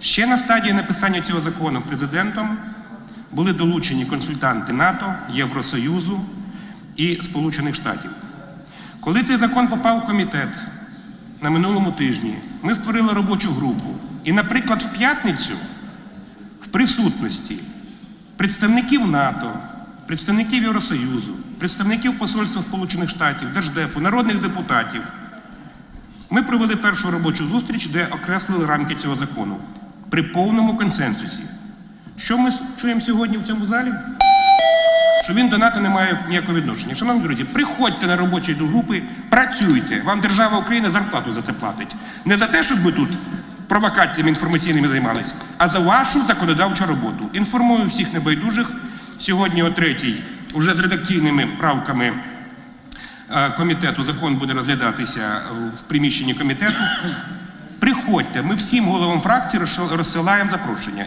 Ще на стадії написання цього закону президентом були долучені консультанти НАТО, Євросоюзу і Сполучених Штатів. Коли цей закон попав в комітет на минулому тижні, ми створили робочу групу. І, наприклад, в п'ятницю в присутності представників НАТО, представників Євросоюзу, представників Посольства Сполучених Штатів, Держдепу, народних депутатів, ми провели першу робочу зустріч, де окреслили рамки цього закону при повному консенсусі. Що ми чуємо сьогодні в цьому залі? Що він до НАТО не має ніякого відношення. Шановні друзі, приходьте на робочі групи, працюйте. Вам держава України зарплату за це платить. Не за те, щоб ви тут провокаціями інформаційними займалися, а за вашу законодавчу роботу. Інформую всіх небайдужих. Сьогодні о третій, вже з редакційними правками е, комітету, закон буде розглядатися в приміщенні комітету. Приходьте, ми всім головам фракції розсилаємо запрошення.